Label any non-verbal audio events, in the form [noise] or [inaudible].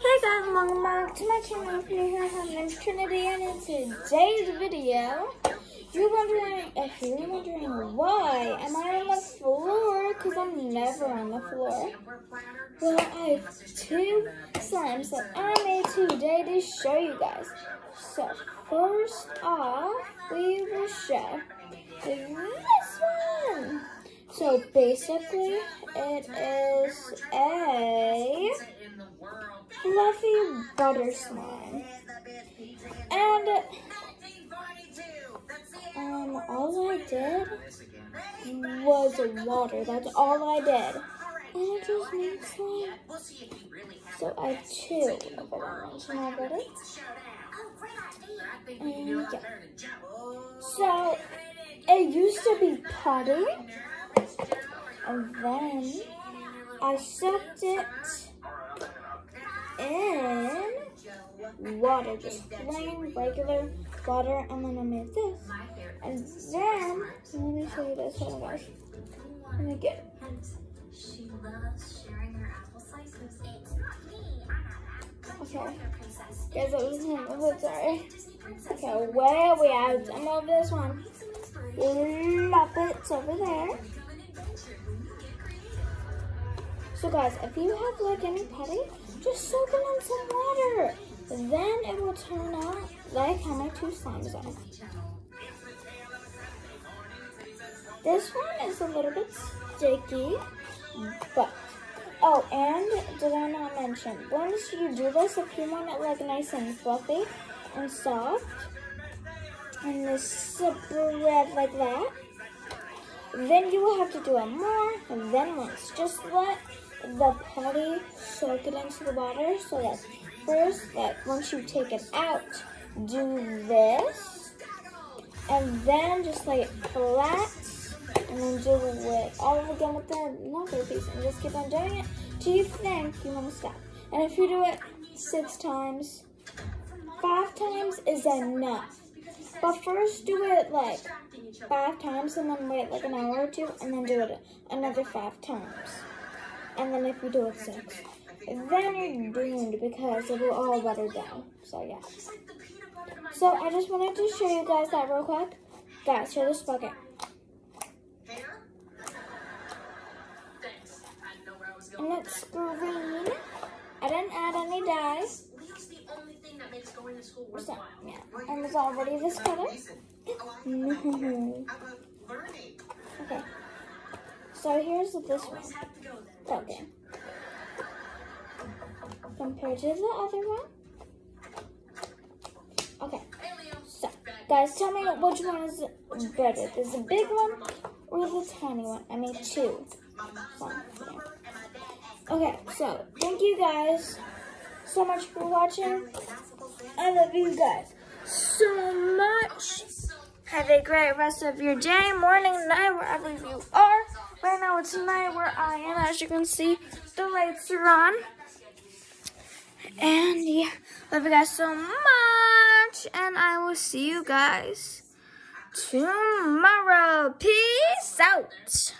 Hey guys, welcome back to my channel. If you're here, my name's Trinity, and in today's video, you're wondering, if you're wondering why am I on the floor, because I'm never on the floor. Well, I have two slimes that I made today to show you guys. So, first off, we will show this one. So, basically, it is a fluffy slime. And um, all I did was water. That's all I did. And it just slime. So I have two of already. And yeah. So it used to be putty. And then I soaked it in water, just plain regular water, and then I made this. And then, let me show you this, hold on guys. Let me get. She loves sharing her apple slices. It's not me. I'm Okay. Guys, that was him, I'm sorry. Okay, where we at? I'm over this one. Muppets over there. So guys, if you have like any putty, just soak it in some water. Then it will turn out like how my two slimes are. This one is a little bit sticky, but oh, and did I not mention? Once you do this, if you want it like nice and fluffy and soft, and the spread like that, then you will have to do it more than once. Just let the it into the water so that first, that once you take it out, do this, and then just lay it flat, and then do it all again with the another piece, and just keep on doing it till you think you want to stop. And if you do it six times, five times is enough. But first do it like five times and then wait like an hour or two and then do it another five times. And then if you do it six, then you're doomed because it will all water down. So yeah. So I just wanted to show you guys that real quick. Guys, show this bucket. And it's green. I didn't add any dyes. So, yeah. And it's already this color. [laughs] Okay. So here's this one. Okay. Compared to the other one. Okay. So, guys, tell me which one is better. Is the big one or the tiny one? I made two. Yeah. Okay, so thank you guys so much for watching. I love you guys so much. Have a great rest of your day, morning, night, wherever you are. Right now it's night where I am. As you can see, the lights are on. And yeah, love you guys so much. And I will see you guys tomorrow. Peace out.